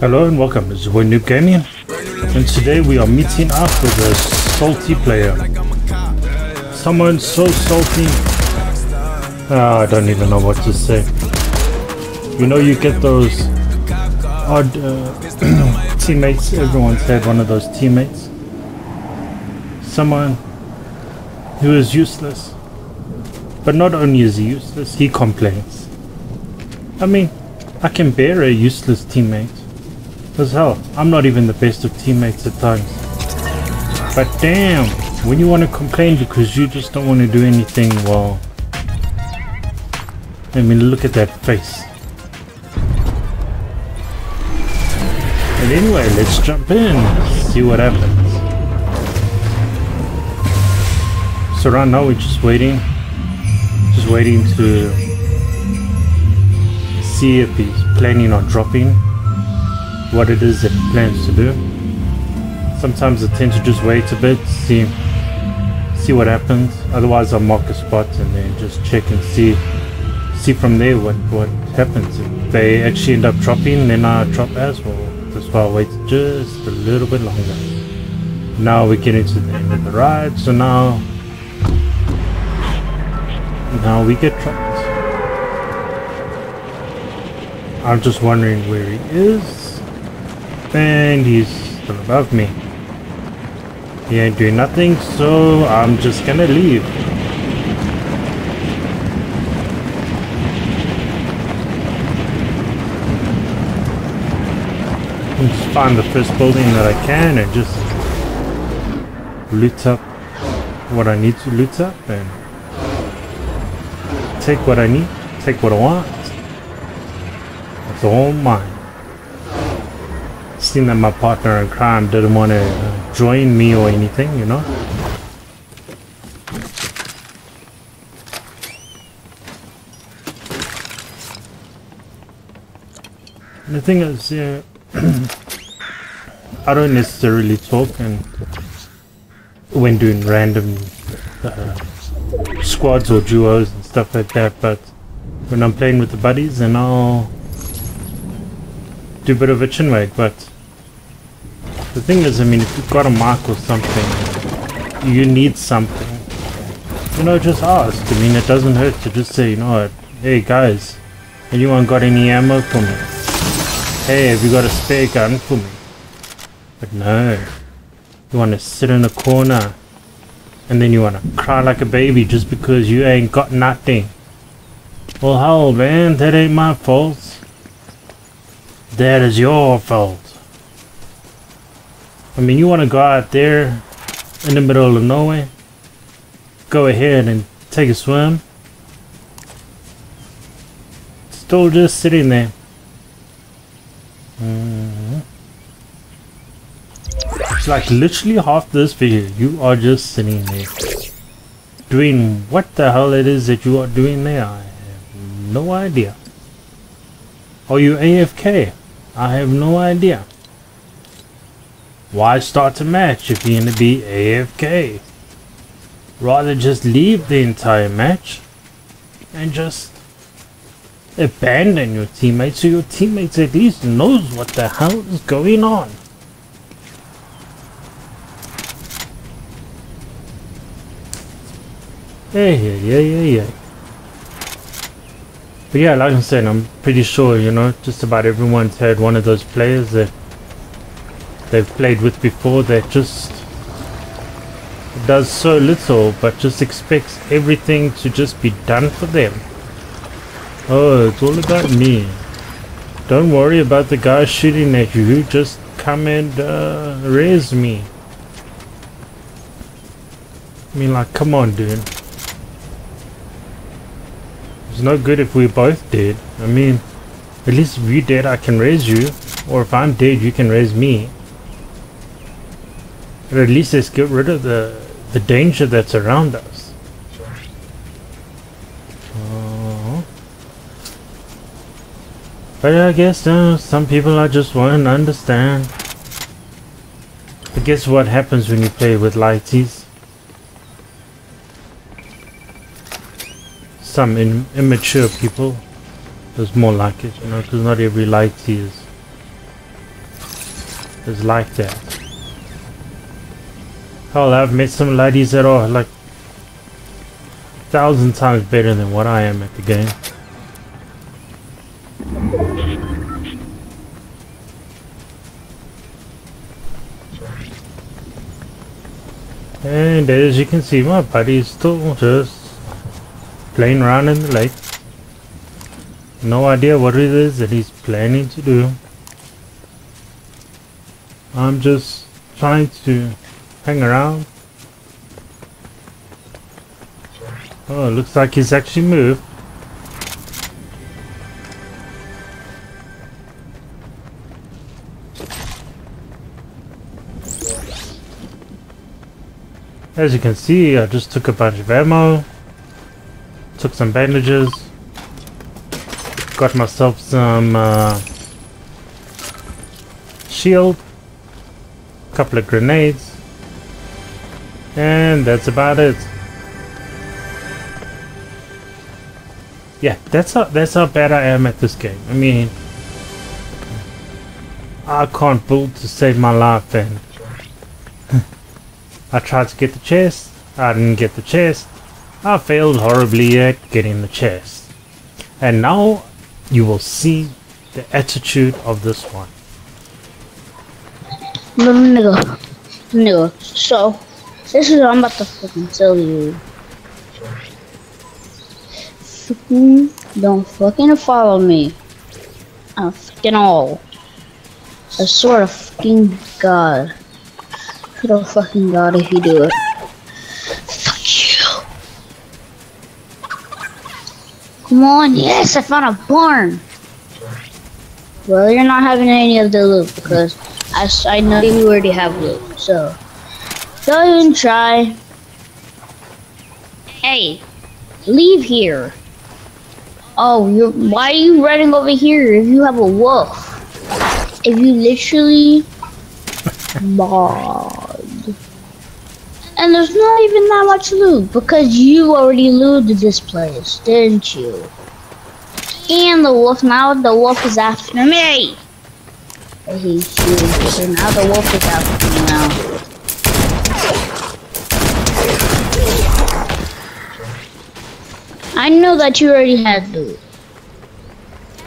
Hello and welcome, this is Boy Noob Gaming and today we are meeting up with a salty player. Someone so salty, ah, I don't even know what to say. You know you get those odd uh, teammates, everyone's had one of those teammates. Someone who is useless. But not only is he useless, he complains. I mean, I can bear a useless teammate. As hell, I'm not even the best of teammates at times. But damn, when you want to complain because you just don't want to do anything, well... I mean, look at that face. And anyway, let's jump in, see what happens. So right now we're just waiting, just waiting to see if he's planning on dropping what it is it plans to do. Sometimes I tend to just wait a bit, see see what happens. Otherwise I'll mark a spot and then just check and see see from there what, what happens. If they actually end up dropping, then I drop as well. That's why I wait just a little bit longer. Now we're getting to the end of the ride, so now now we get trapped. I'm just wondering where he is. And he's still above me. He ain't doing nothing, so I'm just gonna leave. Just find the first building that I can and just loot up what I need to loot up and take what I need, take what I want. It's all mine seen that my partner in crime didn't want to join me or anything, you know? the thing is, yeah, I don't necessarily talk and when doing random uh, squads or duos and stuff like that, but when I'm playing with the buddies, then I'll do a bit of a chin wag, but the thing is, I mean, if you've got a mark or something, you need something. You know, just ask. I mean, it doesn't hurt to just say, you know what, hey guys, anyone got any ammo for me? Hey, have you got a spare gun for me? But no. You want to sit in a corner and then you want to cry like a baby just because you ain't got nothing. Well, hell, man, that ain't my fault. That is your fault. I mean, you want to go out there in the middle of nowhere, go ahead and take a swim. Still just sitting there. Mm -hmm. It's like literally half this video, you are just sitting there. Doing what the hell it is that you are doing there, I have no idea. Are you AFK? I have no idea. Why start a match if you're to be AFK? Rather just leave the entire match and just abandon your teammates so your teammates at least knows what the hell is going on. Yeah, yeah, yeah, yeah, yeah. But yeah, like I said, I'm pretty sure, you know, just about everyone's had one of those players that they've played with before that just does so little but just expects everything to just be done for them. Oh, it's all about me. Don't worry about the guy shooting at you, just come and uh, raise me. I mean like, come on dude. It's no good if we're both dead. I mean, at least if you're dead I can raise you. Or if I'm dead you can raise me. Or at least let's get rid of the, the danger that's around us. Oh. But I guess uh, some people I just won't understand. But guess what happens when you play with lighties? Some immature people. There's more like it, you know, because not every lightie is is like that. Hell, I've met some ladies that are like a thousand times better than what I am at the game. And as you can see, my buddy is still just playing around in the lake. No idea what it is that he's planning to do. I'm just trying to hang around. Oh, looks like he's actually moved. As you can see, I just took a bunch of ammo, took some bandages, got myself some uh, shield, couple of grenades, and that's about it. Yeah, that's how that's how bad I am at this game. I mean, I can't build to save my life, and I tried to get the chest, I didn't get the chest, I failed horribly at getting the chest. And now you will see the attitude of this one. No, nigga. Nigga. So, this is what I'm about to fucking tell you. Fucking don't fucking follow me. I'm fucking all. I swear to fucking God. Oh fucking god if you do it. Fuck you. Come on, yes, I found a barn. Well, you're not having any of the loot because I, I know you already have loot, so don't even try. Hey, leave here. Oh, you're why are you running over here if you have a wolf? If you literally Bog. And there's not even that much loot because you already looted this place, didn't you? And the wolf, now the wolf is after me! I hate you. So now the wolf is after me now. I know that you already had loot.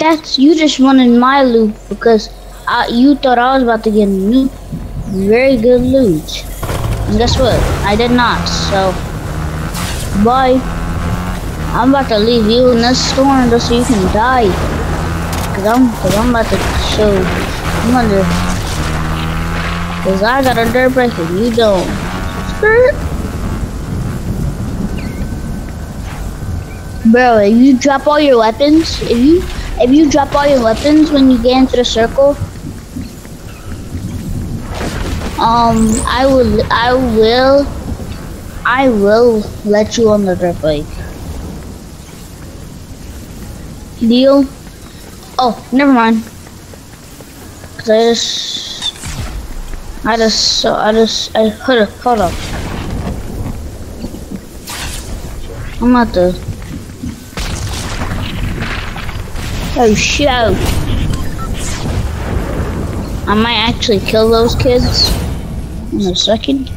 That's, you just wanted my loot because uh, you thought I was about to get loot. Very good loot. And guess what? I did not, so bye. I'm about to leave you in this storm just so you can die. Cause I'm cause I'm about to show I'm under Cause I got a dirt bike and you don't. Skirt. Bro, if you drop all your weapons, if you if you drop all your weapons when you get into the circle, um, I will, I will, I will let you on the dirt bike. Deal? Oh, never mind. Cause I just, I just, I just, I hold up, hold up. I'm not the. Oh shit! I might actually kill those kids in a second.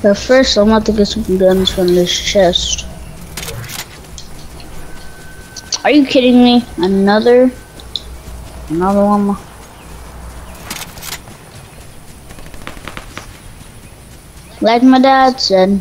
But first, I'm about to get some guns from this chest. Are you kidding me? Another? Another one? Like my dad said.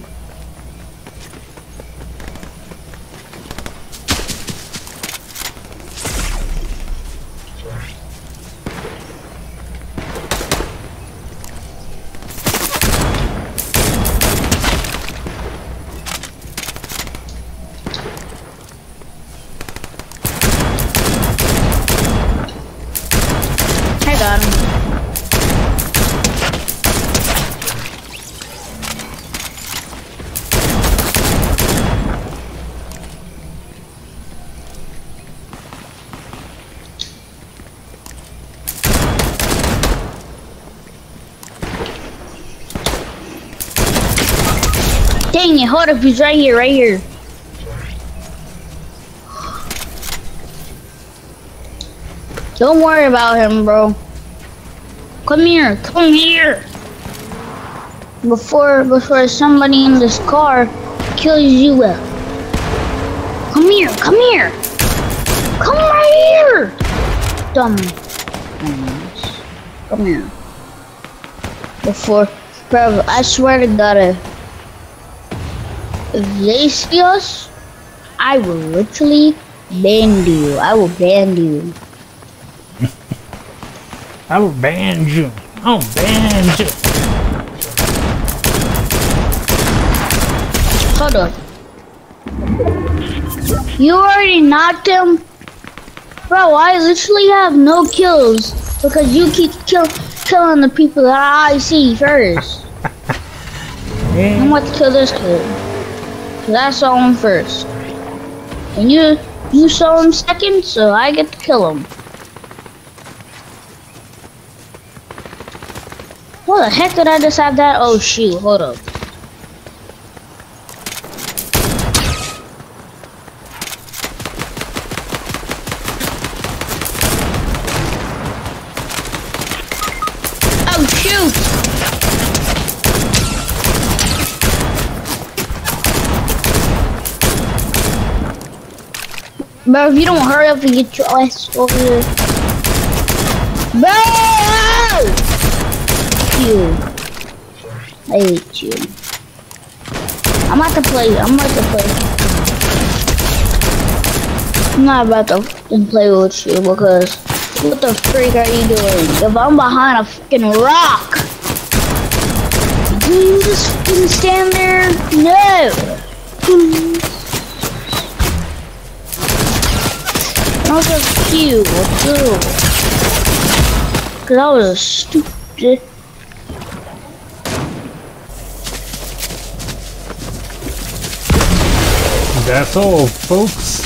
Dang it, hold up, he's right here, right here. Don't worry about him, bro. Come here, come here. Before before somebody in this car kills you. Uh, come here, come here. Come right here. Dumb. Come here. Before, bro, I swear to God, uh, if they I will literally ban you. I will ban you. I will ban you. I'll ban you. Hold up. You already knocked him? Bro, I literally have no kills because you keep kill killing the people that I see first. I'm about to kill this kid. Cause I saw him first. And you you saw him second, so I get to kill him. What the heck did I just have that? Oh shoot, hold up. Oh shoot! Bro, if you don't hurry up and get your ass over here. Bro! You. I hate you. I'm about to play. I'm about to play. I'm not about to play with you because what the freak are you doing? If I'm behind a fucking rock, do you just stand there? No. Was a few, too. Cause I was stupid. That's all, folks.